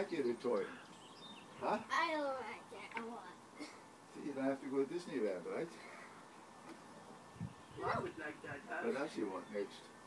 like your new toy? I don't like that a lot. See, you don't have to go to Disneyland, right? Mom would like that, huh? What else you want next?